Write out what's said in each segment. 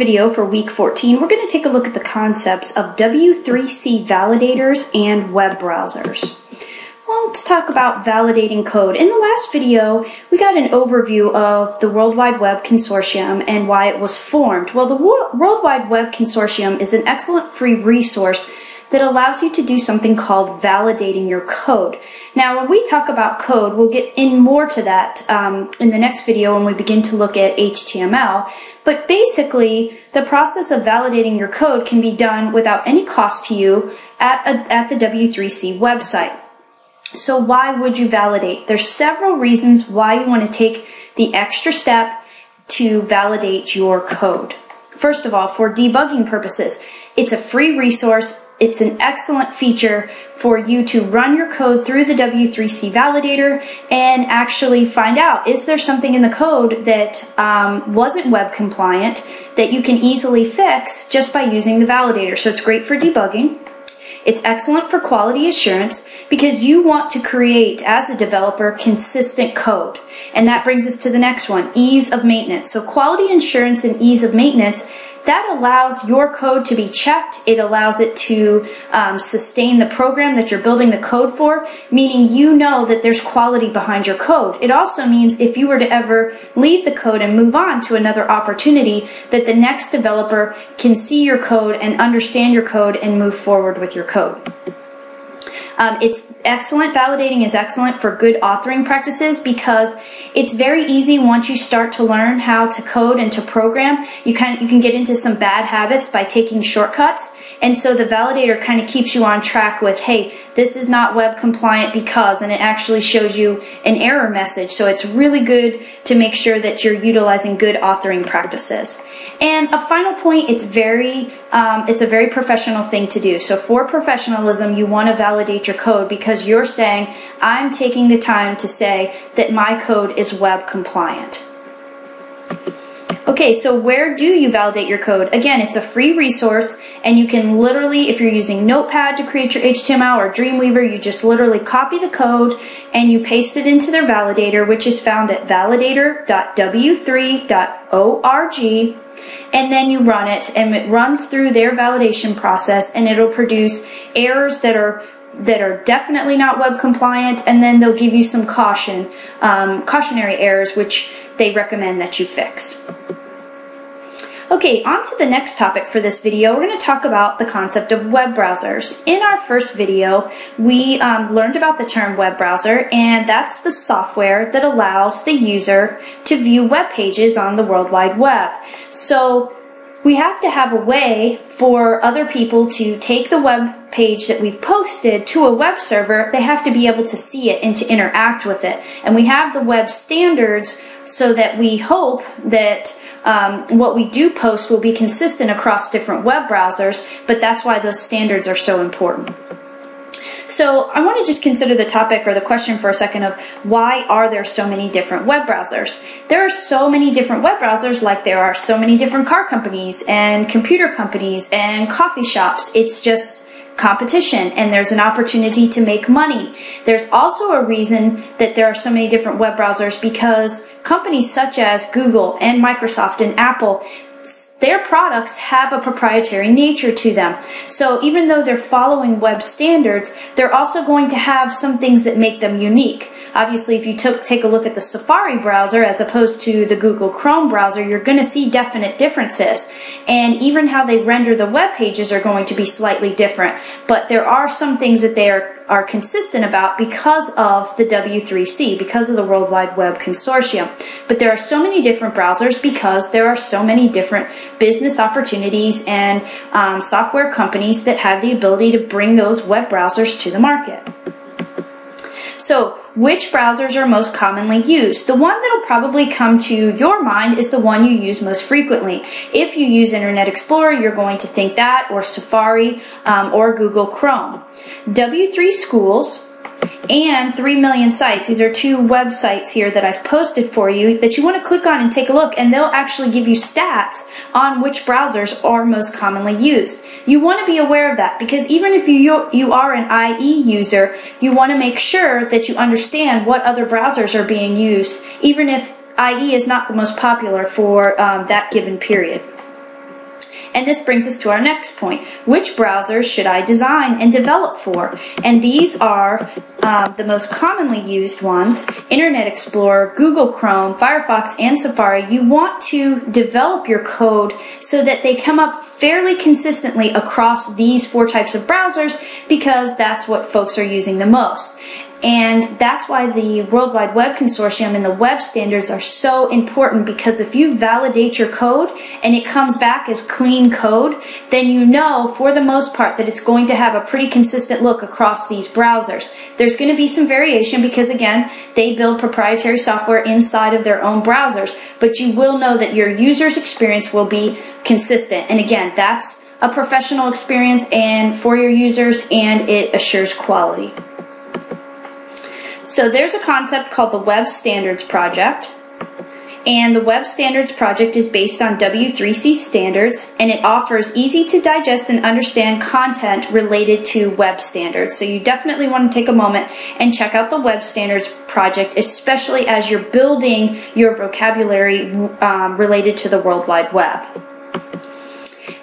video for week 14, we're going to take a look at the concepts of W3C validators and web browsers. Well, let's talk about validating code. In the last video, we got an overview of the World Wide Web Consortium and why it was formed. Well, the World Wide Web Consortium is an excellent free resource that allows you to do something called validating your code. Now, when we talk about code, we'll get in more to that um, in the next video when we begin to look at HTML. But basically, the process of validating your code can be done without any cost to you at, a, at the W3C website. So why would you validate? There's several reasons why you want to take the extra step to validate your code. First of all, for debugging purposes, it's a free resource it's an excellent feature for you to run your code through the W3C validator and actually find out is there something in the code that um, wasn't web compliant that you can easily fix just by using the validator. So it's great for debugging. It's excellent for quality assurance because you want to create, as a developer, consistent code. And that brings us to the next one, ease of maintenance. So quality assurance and ease of maintenance that allows your code to be checked. It allows it to um, sustain the program that you're building the code for, meaning you know that there's quality behind your code. It also means if you were to ever leave the code and move on to another opportunity, that the next developer can see your code and understand your code and move forward with your code. Um, it's excellent. Validating is excellent for good authoring practices because it's very easy once you start to learn how to code and to program. You can you can get into some bad habits by taking shortcuts, and so the validator kind of keeps you on track with, hey, this is not web compliant because, and it actually shows you an error message. So it's really good to make sure that you're utilizing good authoring practices. And a final point, it's very, um, it's a very professional thing to do. So for professionalism, you want to validate your code because you're saying, I'm taking the time to say that my code is web compliant. Okay, so where do you validate your code? Again, it's a free resource, and you can literally, if you're using Notepad to create your HTML or Dreamweaver, you just literally copy the code and you paste it into their validator, which is found at validator.w3.org, and then you run it, and it runs through their validation process, and it'll produce errors that are that are definitely not web compliant, and then they'll give you some caution, um, cautionary errors, which they recommend that you fix. Okay, on to the next topic for this video. We're going to talk about the concept of web browsers. In our first video, we um, learned about the term web browser, and that's the software that allows the user to view web pages on the World Wide Web. So we have to have a way for other people to take the web page that we've posted to a web server. They have to be able to see it and to interact with it. And we have the web standards so that we hope that um, what we do post will be consistent across different web browsers, but that's why those standards are so important. So I want to just consider the topic or the question for a second of why are there so many different web browsers? There are so many different web browsers like there are so many different car companies and computer companies and coffee shops. It's just competition and there's an opportunity to make money. There's also a reason that there are so many different web browsers because companies such as Google and Microsoft and Apple their products have a proprietary nature to them. So even though they're following web standards, they're also going to have some things that make them unique. Obviously, if you took, take a look at the Safari browser as opposed to the Google Chrome browser, you're going to see definite differences. And even how they render the web pages are going to be slightly different. But there are some things that they are, are consistent about because of the W3C, because of the World Wide Web Consortium. But there are so many different browsers because there are so many different business opportunities and um, software companies that have the ability to bring those web browsers to the market. So which browsers are most commonly used? The one that'll probably come to your mind is the one you use most frequently. If you use Internet Explorer, you're going to think that, or Safari, um, or Google Chrome. W3 Schools and 3 million sites. These are two websites here that I've posted for you that you want to click on and take a look and they'll actually give you stats on which browsers are most commonly used. You want to be aware of that because even if you, you are an IE user, you want to make sure that you understand what other browsers are being used, even if IE is not the most popular for um, that given period. And this brings us to our next point. Which browsers should I design and develop for? And these are um, the most commonly used ones Internet Explorer, Google Chrome, Firefox, and Safari. You want to develop your code so that they come up fairly consistently across these four types of browsers because that's what folks are using the most. And that's why the World Wide Web Consortium and the web standards are so important because if you validate your code and it comes back as clean code, then you know for the most part that it's going to have a pretty consistent look across these browsers. There's going to be some variation because again, they build proprietary software inside of their own browsers, but you will know that your user's experience will be consistent. And again, that's a professional experience and for your users and it assures quality. So there's a concept called the Web Standards Project. And the Web Standards Project is based on W3C standards and it offers easy to digest and understand content related to web standards. So you definitely want to take a moment and check out the Web Standards Project, especially as you're building your vocabulary um, related to the World Wide Web.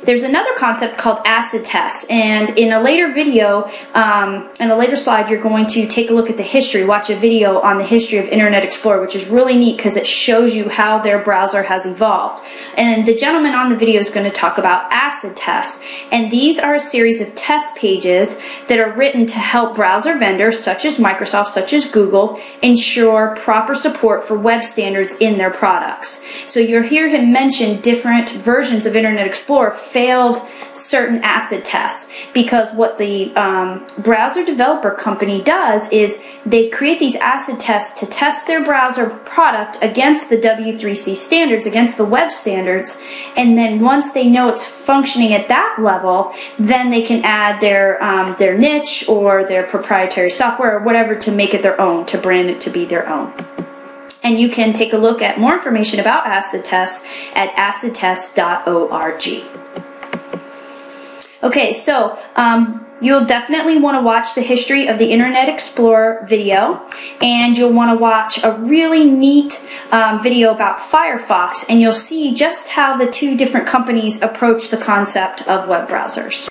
There's another concept called acid tests, and in a later video, um, in a later slide, you're going to take a look at the history, watch a video on the history of Internet Explorer, which is really neat because it shows you how their browser has evolved. And the gentleman on the video is going to talk about acid tests, and these are a series of test pages that are written to help browser vendors such as Microsoft, such as Google, ensure proper support for web standards in their products. So you'll hear him mention different versions of Internet Explorer failed certain acid tests because what the um, browser developer company does is they create these acid tests to test their browser product against the W3C standards, against the web standards, and then once they know it's functioning at that level, then they can add their um, their niche or their proprietary software or whatever to make it their own, to brand it to be their own. And you can take a look at more information about acid tests at acidtest.org. Okay, so um, you'll definitely want to watch the history of the Internet Explorer video, and you'll want to watch a really neat um, video about Firefox, and you'll see just how the two different companies approach the concept of web browsers.